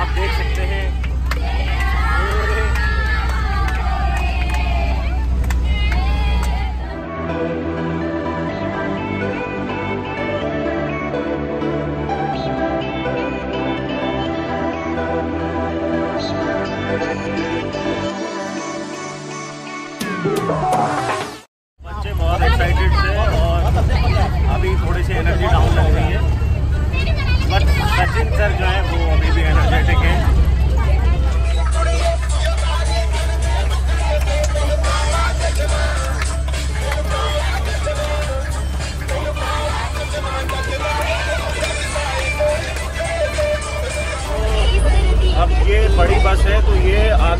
आप देख सकते हैं।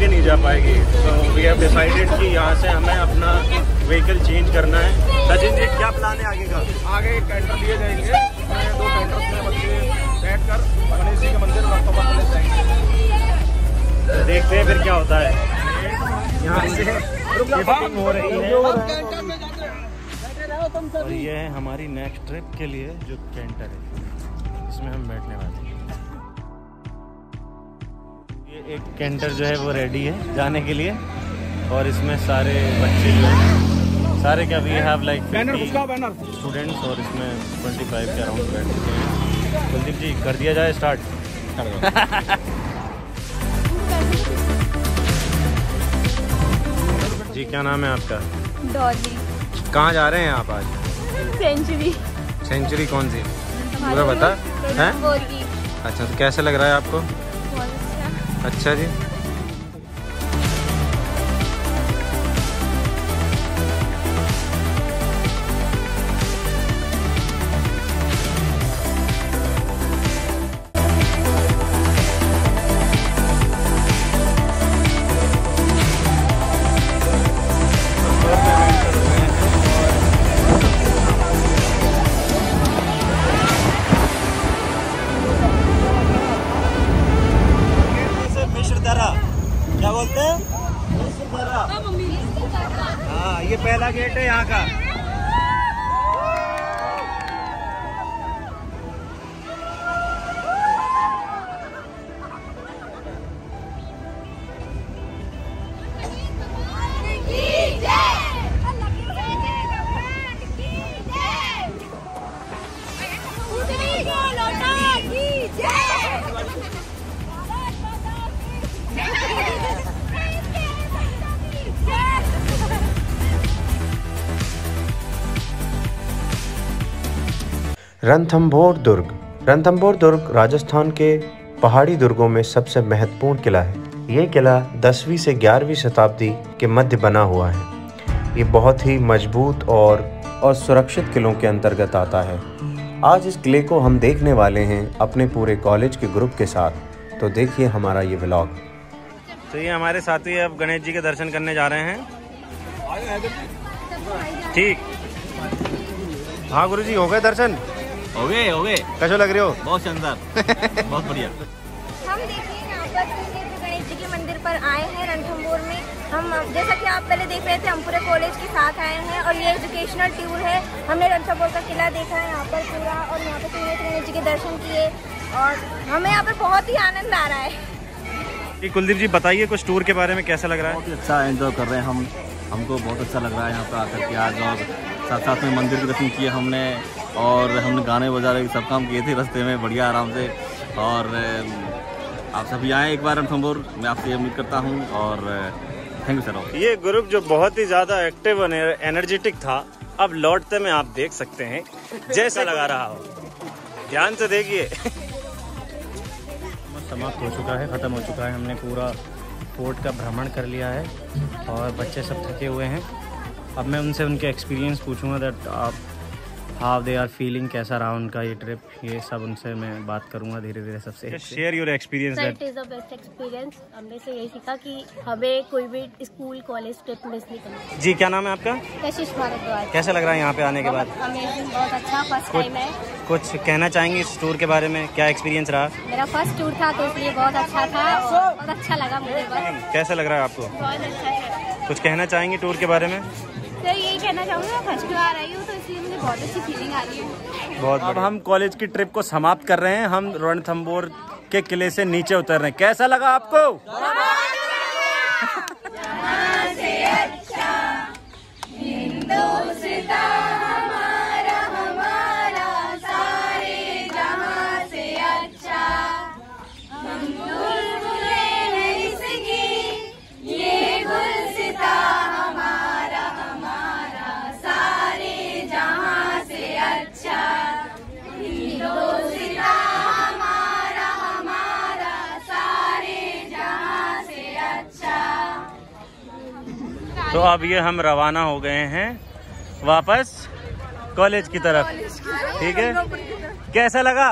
आगे नहीं जा पाएगी। तो वी हैव डिसाइडेड कि यहाँ से हमें अपना व्हीकल चेंज करना है। सचिन जी क्या प्लान है आगे का? आगे एक कैंटर लिए जाएँगे। दो कैंटर्स में बच्चे बैठ कर गणेश जी के मंदिर में कमर जाएँगे। देखते हैं फिर क्या होता है। यहाँ से हो रही है। और ये है हमारी नेक्स्ट ट्रिप के लिए जो कैंटर है। इसमें हम बैठने वाले हैं। एक कैंटर जो है वो रेडी है जाने के लिए। और इसमें सारे बच्चे जो हैं सारे क्या वी हैव लाइक बैनर उसका बैनर स्टूडेंट्स और इसमें 25 के अराउंड बैठ चुके हैं। कुलदीप जी कर दिया जाए स्टार्ट जी क्या नाम है आपका? डॉली। कहाँ जा रहे हैं आप आज? सेंचुरी। सेंचुरी कौन सी? पूरा बता हैं? अच्छा तो कैसे लग रहा है आपको? अच्छा जी। रणथंभौर दुर्ग। रणथंभौर दुर्ग राजस्थान के पहाड़ी दुर्गों में सबसे महत्वपूर्ण किला है। ये किला 10वीं से 11वीं शताब्दी के मध्य बना हुआ है। ये बहुत ही मज़बूत और और सुरक्षित किलों के अंतर्गत आता है। आज इस किले को हम देखने वाले हैं अपने पूरे कॉलेज के ग्रुप के साथ। तो देखिए हमारा ये ब्लॉग तो ये हमारे साथी अब गणेश जी के दर्शन करने जा रहे हैं। ठीक। हाँ गुरु जी हो गए दर्शन? हो गए हो गए कैसे लग रहे हो? बहुत शानदार। बहुत बढ़िया। हम देखिए यहाँ पर गणेश जी के मंदिर पर आए हैं रणथंबोर में। हम जैसा कि आप पहले देख रहे थे हम पूरे कॉलेज के साथ आए हैं और ये एजुकेशनल टूर है। हमने रणथंबोर का किला देखा है यहाँ पर पूरा और यहाँ पर गणेश जी के दर्शन किए और हमें यहाँ पर बहुत ही आनंद आ रहा है। कुलदीप जी बताइए कुछ टूर के बारे में कैसा लग रहा है? बहुत ही अच्छा एंजॉय कर रहे हैं हम। हमको बहुत अच्छा लग रहा है यहाँ पर आकर के आज और साथ साथ में मंदिर के दर्शन किए हमने। और हमने गाने बजा रहे सब काम किए थे रास्ते में बढ़िया आराम से। और आप सभी आए एक बार रणथंबोर मैं आपसे उम्मीद करता हूँ और थैंक यू सर ये ग्रुप जो बहुत ही ज़्यादा एक्टिव और एनर्जेटिक था अब लौटते में आप देख सकते हैं जैसा लगा रहा हो। ध्यान से देखिए। समाप्त हो चुका है ख़त्म हो चुका है। हमने पूरा फोर्ट का भ्रमण कर लिया है और बच्चे सब थके हुए हैं। अब मैं उनसे उनके एक्सपीरियंस पूछूँगा दैट आप हाउ दे आर फीलिंग कैसा रहा उनका ये ट्रिप ये सब उनसे मैं बात करूँगा धीरे धीरे सबसे share your experience is the best experience हमने से यही सीखा कि हमें कोई भी स्कूल कॉलेज ट्रिप मिस नहीं करना जी क्या नाम है आपका? कशिश भारद्वाज। कैसा लग रहा है यहाँ पे आने के बाद? बहुत अमेजिंग बहुत अच्छा फ़र्स्ट टाइम है। कुछ कहना चाहेंगे इस टूर के बारे में? क्या एक्सपीरियंस रहा? मेरा फ़र्स्ट टूर था तो इसलिए बहुत अच्छा था और बहुत अच्छा लगा मुझे बस। कैसा लग रहा है आपको? बहुत अच्छा है कुछ कहना चाहेंगे टूर के बारे में? सर यही कहना चाहूँगी फ़र्स्ट बार आई हूँ तो इसलिए मुझे बहुत अच्छी फीलिंग आ रही है। बहुत अब हम कॉलेज की ट्रिप को समाप्त कर रहे हैं। हम रणथम्बोर के किले से नीचे उतर रहे हैं। कैसा लगा आपको? तो अब ये हम रवाना हो गए हैं वापस कॉलेज की तरफ़। ठीक है? कैसा लगा?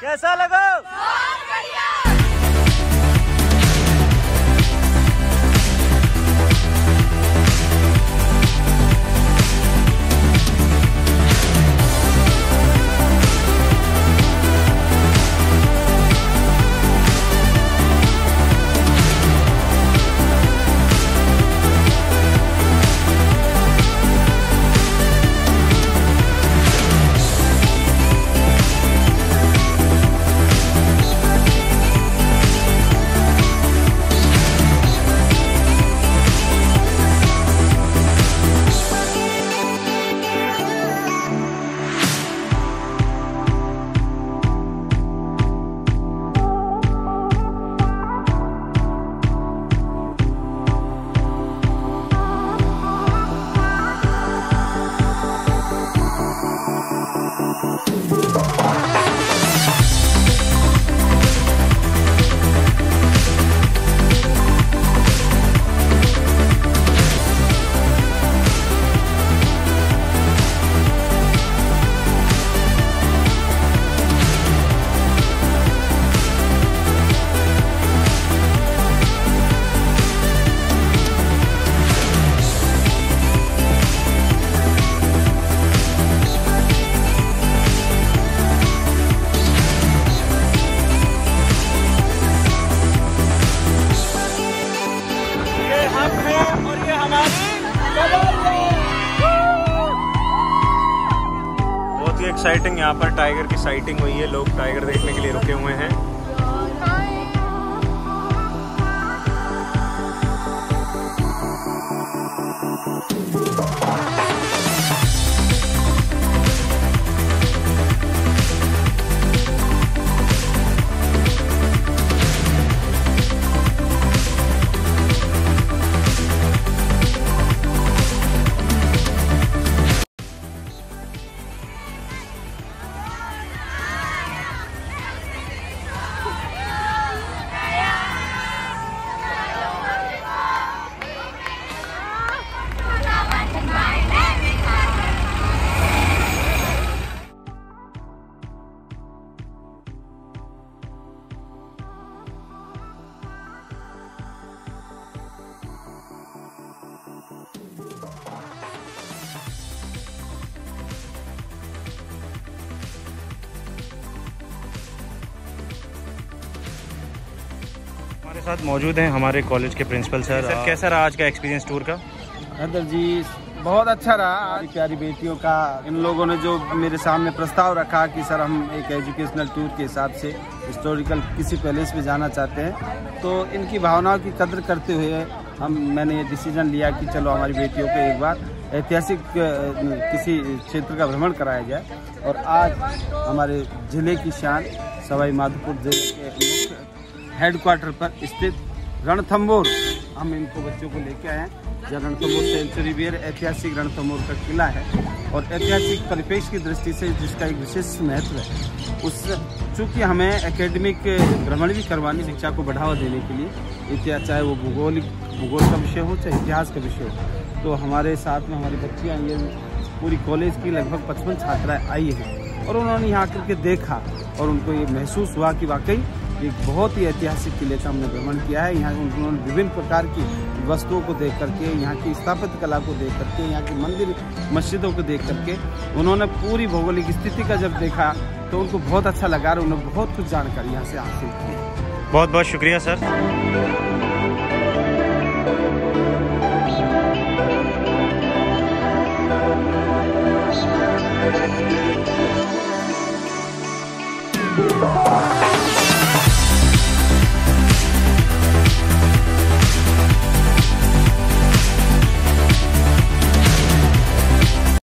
कैसा लगा? एक्साइटिंग यहाँ पर टाइगर की साइटिंग हुई है। लोग टाइगर देखने के लिए रुके हुए हैं। हमारे साथ मौजूद हैं हमारे कॉलेज के प्रिंसिपल सर। सर कैसा रहा आज का एक्सपीरियंस टूर का? हैदर जी बहुत अच्छा रहा। आज प्यारी बेटियों का इन लोगों ने जो मेरे सामने प्रस्ताव रखा कि सर हम एक एजुकेशनल टूर के हिसाब से हिस्टोरिकल किसी पैलेस में जाना चाहते हैं। तो इनकी भावनाओं की कदर करते हुए हम मैंने ये डिसीज़न लिया कि चलो हमारी बेटियों को एक बार ऐतिहासिक किसी क्षेत्र का भ्रमण कराया जाए। और आज हमारे ज़िले की शान सवाई माधोपुर ज़िले के हेडक्वार्टर पर स्थित रणथम्बोर हम इनको बच्चों को लेके आए हैं। जहाँ रणथम्बोर सेंचुरी वियर ऐतिहासिक रणथम्बोर का किला है। और ऐतिहासिक परिपेक्ष की दृष्टि से जिसका एक विशेष महत्व है, उस चूँकि हमें एकेडमिक भ्रमण भी करवानी, शिक्षा को बढ़ावा देने के लिए, इतिहास चाहे वो भूगोलिक, भूगोल का विषय हो चाहे इतिहास का विषय हो तो हमारे साथ में हमारी बच्चियाँ ये पूरी कॉलेज की लगभग पचपन छात्राएँ आई हैं। और उन्होंने यहाँ आकर के देखा और उनको ये महसूस हुआ कि वाकई एक बहुत ही ऐतिहासिक किले का हमने भ्रमण किया है। यहाँ उन्होंने विभिन्न प्रकार की वस्तुओं को देख करके, यहाँ की स्थापत्य कला को देख करके, यहाँ की मंदिर, मस्जिदों को देख करके, उन्होंने पूरी भौगोलिक स्थिति का जब देखा तो उनको बहुत अच्छा लगा और उन्होंने बहुत कुछ जानकारी यहाँ से हासिल की। बहुत बहुत शुक्रिया, सर।